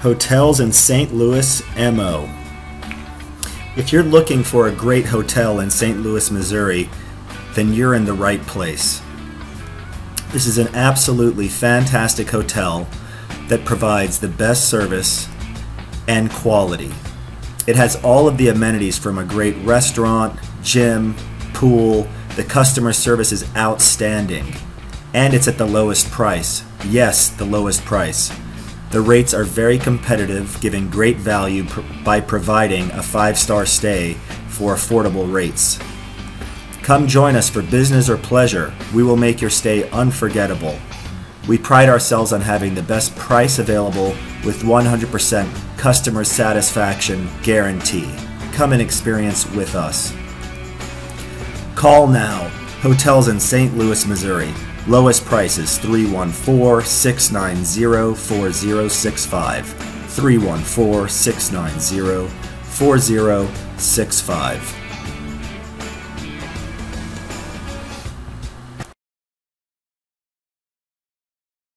Hotels in St. Louis, MO. If you're looking for a great hotel in St. Louis, Missouri, then you're in the right place. This is an absolutely fantastic hotel that provides the best service and quality. It has all of the amenities from a great restaurant, gym, pool. The customer service is outstanding. And it's at the lowest price. Yes, the lowest price. The rates are very competitive, giving great value pr- by providing a five star stay for affordable rates. Come join us for business or pleasure. We will make your stay unforgettable. We pride ourselves on having the best price available with 100% customer satisfaction guarantee. Come and experience with us. Call now. Hotels in St. Louis, Missouri. Lowest prices 314 690 4065. 314 690 4065.